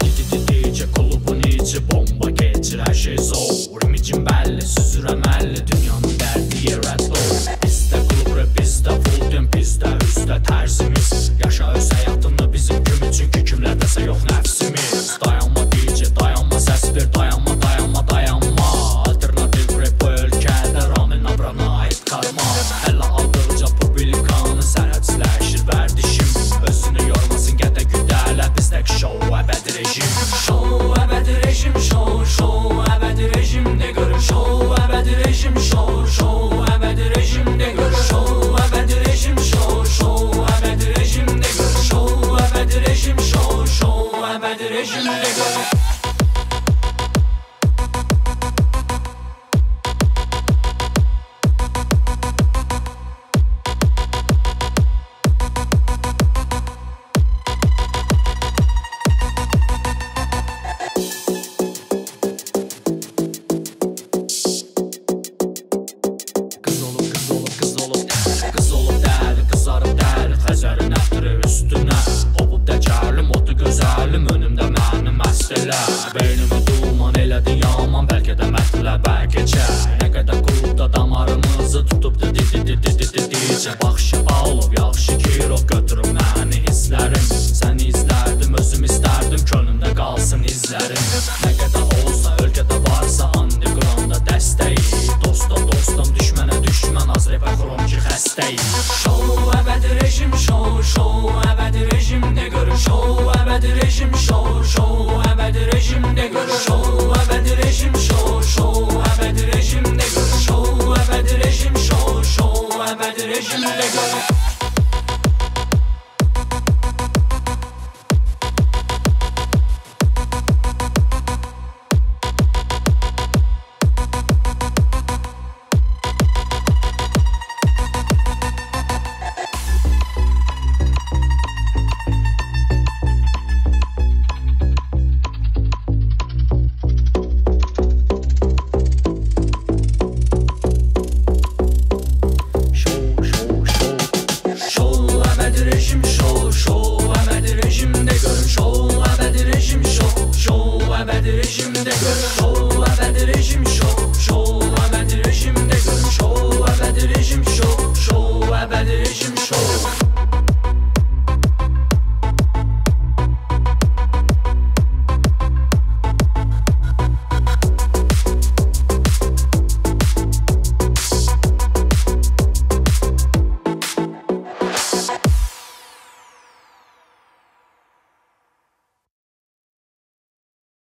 Gididice kulübün içi bomba getir her şey zor İmicim belli süzür emelli dünyanın derdi yere doğru Bizde kulübü bizde full din üstte tersimiz Yaşa öse Dicə baxşı alıb yaxşı kirov götürüb məni hisslərim Səni izlərdim özüm istərdim könlümdə qalsın izlərim Nə qədər olsa ölkədə varsa undergroundda dəstəyi Dosta dostum düşmənə düşmən az repə xrom ki xəstəyim Show əbədi rejim show show əbədi rejim ne görür? Show əbədi rejim show show Ebedi rejim show show. Ebedi rejimde görün show Ebedi rejim show show. Ebedi rejimde görün show